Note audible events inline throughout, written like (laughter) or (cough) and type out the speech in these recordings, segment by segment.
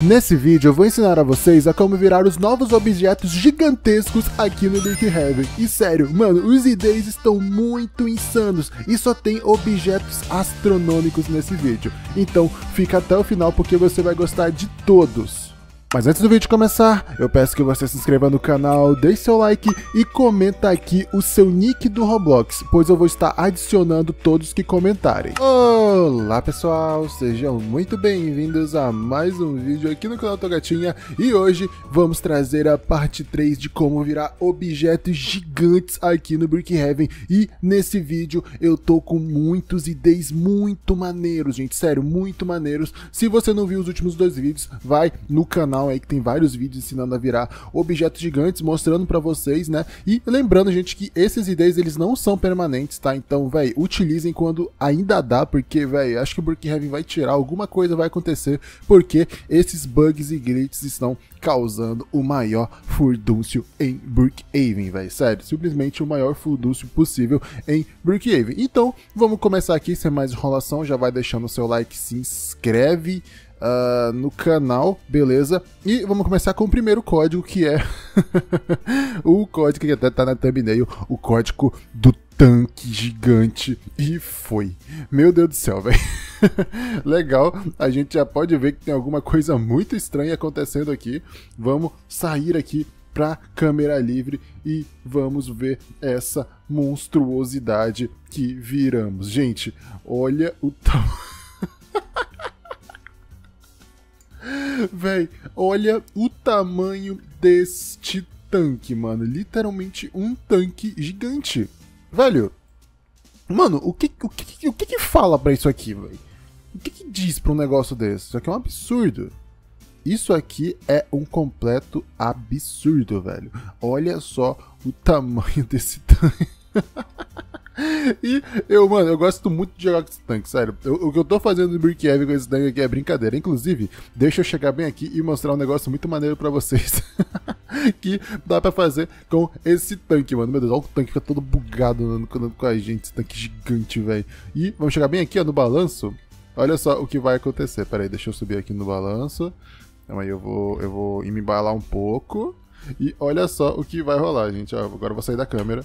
Nesse vídeo eu vou ensinar a vocês a como virar os novos objetos gigantescos aqui no Heaven. E sério, mano, os IDs estão muito insanos e só tem objetos astronômicos nesse vídeo. Então fica até o final porque você vai gostar de todos. Mas antes do vídeo começar, eu peço que você se inscreva no canal, deixe seu like e comenta aqui o seu nick do Roblox, pois eu vou estar adicionando todos que comentarem. Olá pessoal, sejam muito bem-vindos a mais um vídeo aqui no canal Togatinha e hoje vamos trazer a parte 3 de como virar objetos gigantes aqui no Brickhaven e nesse vídeo eu tô com muitos ideias muito maneiros, gente, sério, muito maneiros. Se você não viu os últimos dois vídeos, vai no canal canal aí que tem vários vídeos ensinando a virar objetos gigantes, mostrando para vocês, né? E lembrando, gente, que esses ideias eles não são permanentes, tá? Então, velho, utilizem quando ainda dá, porque, velho, acho que o Brookhaven vai tirar, alguma coisa vai acontecer, porque esses bugs e glitches estão causando o maior furdúncio em Brookhaven, velho. Sério, simplesmente o maior furdúncio possível em Brookhaven. Então, vamos começar aqui, sem mais enrolação, já vai deixando o seu like, se inscreve uh, no canal, beleza? E vamos começar com o primeiro código, que é (laughs) o código que até tá na thumbnail, o código do tanque gigante. E foi. Meu Deus do céu, (laughs) velho. Legal, a gente já pode ver que tem alguma coisa muito estranha acontecendo aqui. Vamos sair aqui para câmera livre e vamos ver essa monstruosidade que viramos. Gente, olha o (laughs) tamanho. Véi, olha o tamanho deste tanque, mano. Literalmente um tanque gigante. Velho, mano, o que, o que, o que, que fala pra isso aqui, velho? O que, que diz pra um negócio desse? Isso aqui é um absurdo. Isso aqui é um completo absurdo, velho. Olha só o tamanho (laughs) desse tanque. E eu, mano, eu gosto muito de jogar com esse tanque, sério. Eu, o que eu tô fazendo no Brick Heavy com esse tanque aqui é brincadeira. Inclusive, deixa eu chegar bem aqui e mostrar um negócio muito maneiro pra vocês. (laughs) que dá pra fazer com esse tanque, mano. Meu Deus, olha o tanque fica todo bugado andando com a gente. Esse tanque gigante, velho. E vamos chegar bem aqui, ó, no balanço. Olha só o que vai acontecer. Pera aí, deixa eu subir aqui no balanço. Então aí eu vou, eu vou me embalar um pouco. E olha só o que vai rolar, gente. Ó, agora eu vou sair da câmera.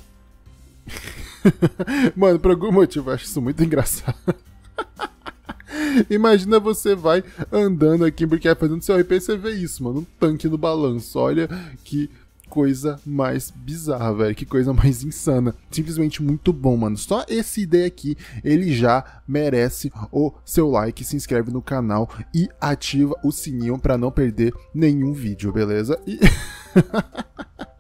(laughs) (laughs) Mano, por algum motivo eu acho isso muito engraçado. (laughs) Imagina você vai andando aqui porque é fazendo seu RP e você vê isso, mano. Um tanque no balanço. Olha que coisa mais bizarra, velho. Que coisa mais insana. Simplesmente muito bom, mano. Só esse ideia aqui, ele já merece o seu like, se inscreve no canal e ativa o sininho para não perder nenhum vídeo, beleza? E... (laughs)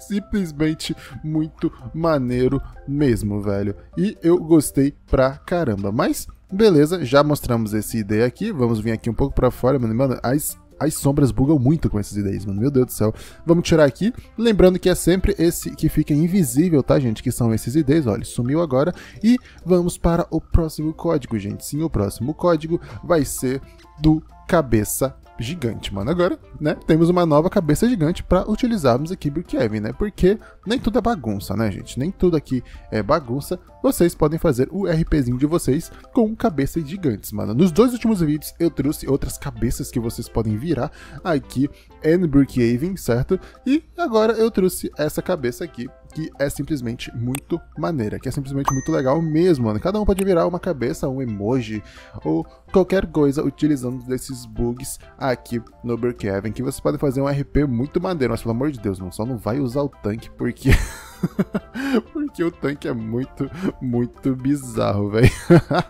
Simplesmente muito maneiro mesmo, velho. E eu gostei pra caramba. Mas, beleza, já mostramos essa ideia aqui. Vamos vir aqui um pouco pra fora, mano. Mano, as as sombras bugam muito com essas ideias, mano. Meu Deus do céu. Vamos tirar aqui. Lembrando que é sempre esse que fica invisível, tá, gente? Que são esses ideias. Olha, sumiu agora. E vamos para o próximo código, gente. Sim, o próximo código vai ser do cabeça gigante, mano. Agora, né, temos uma nova cabeça gigante para utilizarmos aqui Brookhaven, né? Porque nem tudo é bagunça, né, gente? Nem tudo aqui é bagunça. Vocês podem fazer o RPzinho de vocês com cabeças gigantes, mano. Nos dois últimos vídeos eu trouxe outras cabeças que vocês podem virar aqui em Brookhaven, certo? E agora eu trouxe essa cabeça aqui que é simplesmente muito maneira, que é simplesmente muito legal mesmo, mano. Cada um pode virar uma cabeça, um emoji ou qualquer coisa utilizando desses bugs aqui no Brookhaven, que você pode fazer um RP muito maneiro, mas pelo amor de Deus, mano, só não vai usar o tanque porque... (laughs) (laughs) porque o tanque é muito, muito bizarro, velho.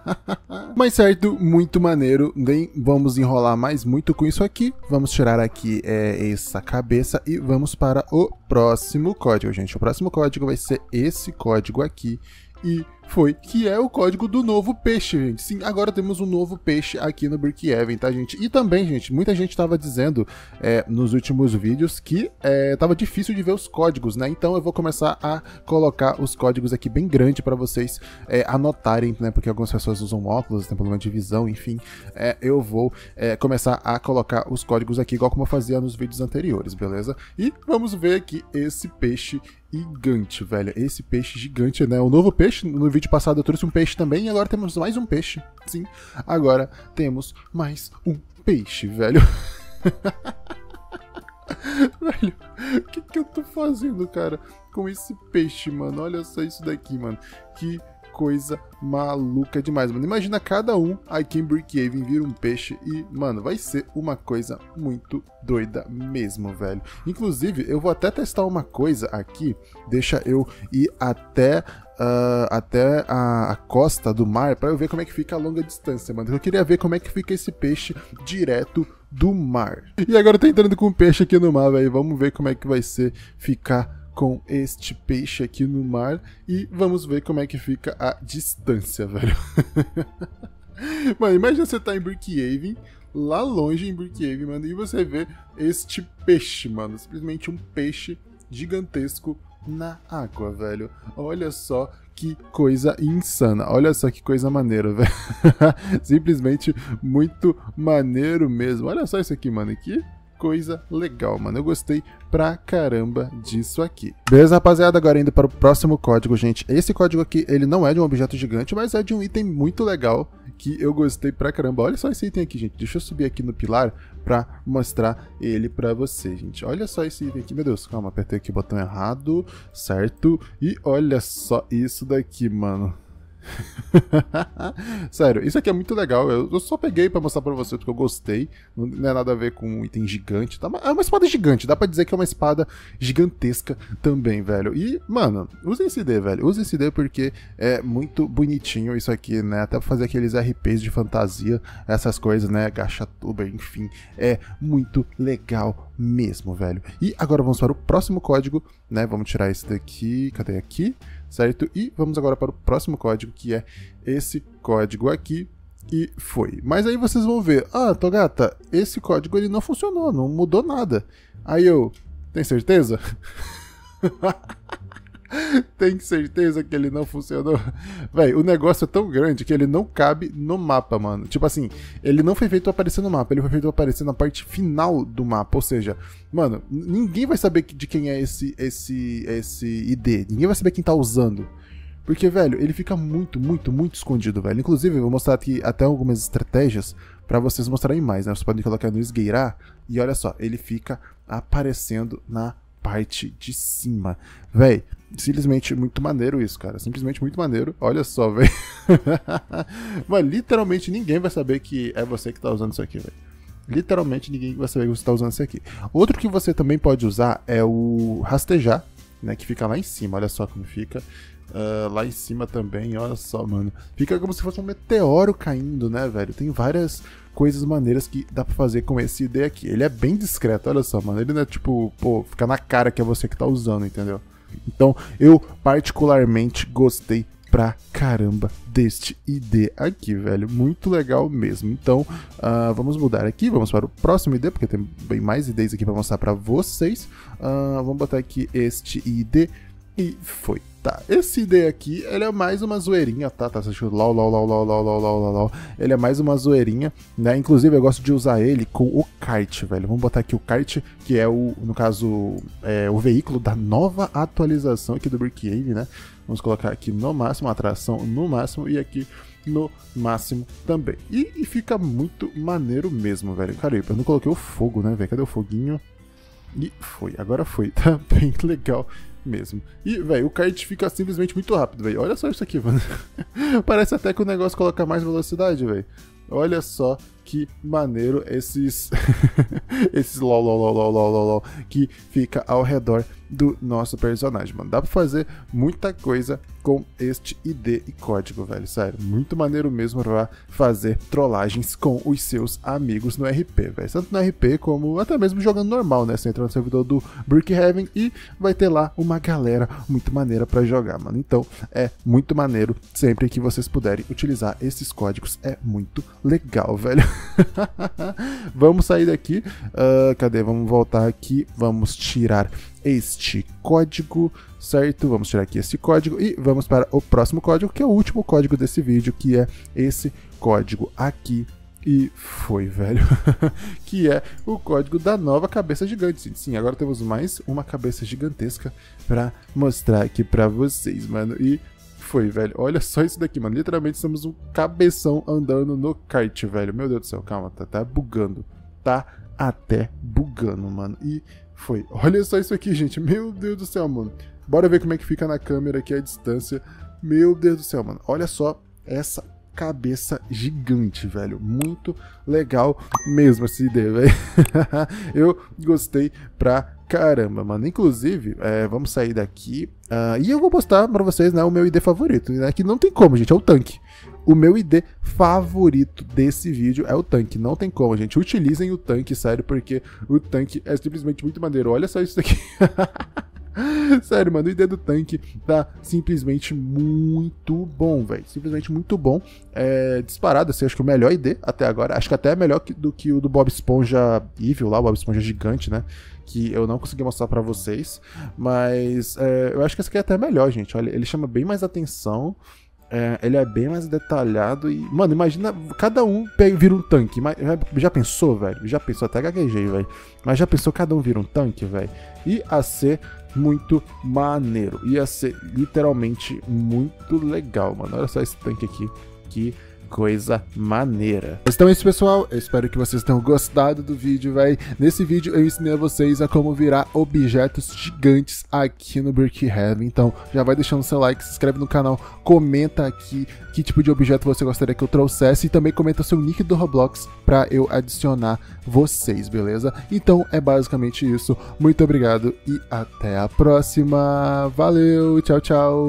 (laughs) Mas certo, muito maneiro. Nem vamos enrolar mais muito com isso aqui. Vamos tirar aqui é, essa cabeça e vamos para o próximo código, gente. O próximo código vai ser esse código aqui. E foi, que é o código do novo peixe, gente. Sim, agora temos um novo peixe aqui no Brookhaven, tá, gente? E também, gente, muita gente estava dizendo é, nos últimos vídeos que é, tava difícil de ver os códigos, né? Então eu vou começar a colocar os códigos aqui bem grande para vocês é, anotarem, né? Porque algumas pessoas usam óculos, tem problema de visão, enfim. É, eu vou é, começar a colocar os códigos aqui, igual como eu fazia nos vídeos anteriores, beleza? E vamos ver aqui esse peixe gigante, velho. Esse peixe gigante, né? O novo peixe, no vídeo passado eu trouxe um peixe também e agora temos mais um peixe. Sim, agora temos mais um peixe, velho. (laughs) velho, o que, que eu tô fazendo, cara, com esse peixe, mano? Olha só isso daqui, mano. Que coisa maluca demais, mano. Imagina cada um aqui em Brookhaven vira um peixe e, mano, vai ser uma coisa muito doida mesmo, velho. Inclusive, eu vou até testar uma coisa aqui. Deixa eu ir até Uh, até a, a, costa do mar para eu ver como é que fica a longa distância, mano. Eu queria ver como é que fica esse peixe direto do mar. E agora eu tô entrando com um peixe aqui no mar, velho. Vamos ver como é que vai ser ficar com este peixe aqui no mar e vamos ver como é que fica a distância, (laughs) velho. mano, imagina você tá em Brookhaven, lá longe em Brookhaven, mano, e você vê este peixe, mano, simplesmente um peixe gigantesco na água, velho. Olha só que coisa insana. Olha só que coisa maneira, (laughs) velho. Simplesmente muito maneiro mesmo. Olha só isso aqui, mano. Que coisa legal, mano. Eu gostei pra caramba disso aqui. Beleza, rapaziada? Agora indo para o próximo código, gente. Esse código aqui, ele não é de um objeto gigante, mas é de um item muito legal que eu gostei pra caramba. Olha só esse item aqui, gente. Deixa eu subir aqui no pilar pra mostrar ele pra você, gente. Olha só esse item aqui. Meu Deus, calma, apertei aqui o botão errado, certo? E olha só isso daqui, mano. (laughs) Sério, isso aqui é muito legal. Eu, só peguei para mostrar para você porque eu gostei. Não, é nada a ver com um item gigante. Tá? É uma espada gigante, dá para dizer que é uma espada gigantesca também, velho. E, mano, use esse D, velho. Use esse D porque é muito bonitinho isso aqui, né? Até pra fazer aqueles RPs de fantasia, essas coisas, né? Gachatuba, enfim. É muito legal mesmo, velho. E agora vamos para o próximo código, né? Vamos tirar esse daqui. Cadê aqui? Certo? E vamos agora para o próximo código, que é esse código aqui, e foi. Mas aí vocês vão ver, ah, Togata, esse código ele não funcionou, não mudou nada. Aí eu, tem certeza? (laughs) (laughs) Tem certeza que ele não funcionou? Véi, o negócio é tão grande que ele não cabe no mapa, mano. Tipo assim, ele não foi feito aparecer no mapa, ele foi feito aparecer na parte final do mapa. Ou seja, mano, ninguém vai saber de quem é esse, esse, esse ID. Ninguém vai saber quem tá usando. Porque, velho, ele fica muito, muito, muito escondido, velho. Inclusive, eu vou mostrar aqui até algumas estratégias para vocês mostrarem mais, né? Vocês podem colocar no esgueirar e olha só, ele fica aparecendo na parte de cima. Véi, simplesmente muito maneiro isso, cara. Simplesmente muito maneiro. Olha só, (laughs) velho. Mas literalmente ninguém vai saber que é você que tá usando isso aqui, velho. Literalmente ninguém vai saber que você está usando isso aqui. Outro que você também pode usar é o rastejar, né? Que fica lá em cima. Olha só como fica. Uh, lá em cima também, olha só, mano. Fica como se fosse um meteoro caindo, né, velho? Tem várias coisas maneiras que dá pra fazer com esse ID aqui. Ele é bem discreto, olha só, mano. Ele não é tipo, pô, fica na cara que é você que tá usando, entendeu? Então, eu particularmente gostei pra caramba deste ID aqui, velho. Muito legal mesmo. Então, uh, vamos mudar aqui, vamos para o próximo ID, porque tem bem mais IDs aqui para mostrar para vocês. Uh, vamos botar aqui este ID e foi. Tá, esse ID aqui, ele é mais uma zoeirinha, tá? Tá assistindo LOL, LOL, LOL, LOL, LOL, LOL, LOL, LOL. Ele é mais uma zoeirinha, né? Inclusive, eu gosto de usar ele com o kart, velho. Vamos botar aqui o kart, que é o, no caso, é o veículo da nova atualização aqui do Brickhaven, né? Vamos colocar aqui no máximo, atração no máximo, e aqui no máximo também. E, e fica muito maneiro mesmo, velho. Cara, eu não coloquei o fogo, né, velho? Cadê o foguinho? E foi, agora foi, (laughs) tá bem legal mesmo. E, velho, o kart fica simplesmente muito rápido, velho. Olha só isso aqui, mano. (laughs) Parece até que o negócio coloca mais velocidade, velho. Olha só que maneiro esses (laughs) esses lol, lol, lol, lol, lol, lol, que fica ao redor do nosso personagem, mano. Dá pra fazer muita coisa com este ID e código, velho. Sério, muito maneiro mesmo pra fazer trollagens com os seus amigos no RP, velho. Tanto no RP como até mesmo jogando normal, né? Você entra no servidor do Brookhaven e vai ter lá uma galera muito maneira pra jogar, mano. Então, é muito maneiro sempre que vocês puderem utilizar esses códigos. É muito legal, velho. (laughs) (laughs) Vamos sair daqui. Uh, cadê? Vamos voltar aqui. Vamos tirar este código, certo? Vamos tirar aqui esse código e vamos para o próximo código, que é o último código desse vídeo, que é esse código aqui. E foi, velho. (laughs) que é o código da nova cabeça gigante. Sim, agora temos mais uma cabeça gigantesca para mostrar aqui para vocês, mano. E foi, velho? Olha só isso daqui, mano. Literalmente estamos um cabeção andando no kart, velho. Meu Deus do céu, calma, tá até bugando. Tá até bugando, mano. E foi. Olha só isso aqui, gente. Meu Deus do céu, mano. Bora ver como é que fica na câmera aqui a distância. Meu Deus do céu, mano. Olha só essa cabeça gigante, velho. Muito legal mesmo essa ideia, velho. eu gostei pra caramba, mano. Inclusive, é, vamos sair daqui uh, e eu vou postar pra vocês né, o meu ID favorito, né? Que não tem como, gente, é o tanque. O meu ID favorito desse vídeo é o tanque. Não tem como, gente. Utilizem o tanque, sério, porque o tanque é simplesmente muito maneiro. Olha só isso daqui. (laughs) Sério, mano, o ID do tanque tá simplesmente muito bom, velho. Simplesmente muito bom. É, disparado, assim, acho que o melhor ID até agora. Acho que até é melhor do que o do Bob Esponja Evil lá, o Bob Esponja gigante, né? Que eu não consegui mostrar para vocês. Mas é, eu acho que esse aqui é até melhor, gente. Olha, ele chama bem mais atenção. É, ele é bem mais detalhado e. Mano, imagina, cada um vira um tanque. Já pensou, velho? Já pensou, até gaguejei, velho. Mas já pensou cada um vira um tanque, velho? E a ser muito maneiro. Ia ser literalmente muito legal, mano. Olha só esse tanque aqui. Que coisa maneira. Então é isso, pessoal. Eu espero que vocês tenham gostado do vídeo, velho. Nesse vídeo eu ensinei a vocês a como virar objetos gigantes aqui no Brick Heaven. Então já vai deixando seu like, se inscreve no canal, comenta aqui que tipo de objeto você gostaria que eu trouxesse e também comenta seu nick do Roblox para eu adicionar vocês, beleza? Então é basicamente isso. Muito obrigado e até a próxima. Valeu, tchau, tchau.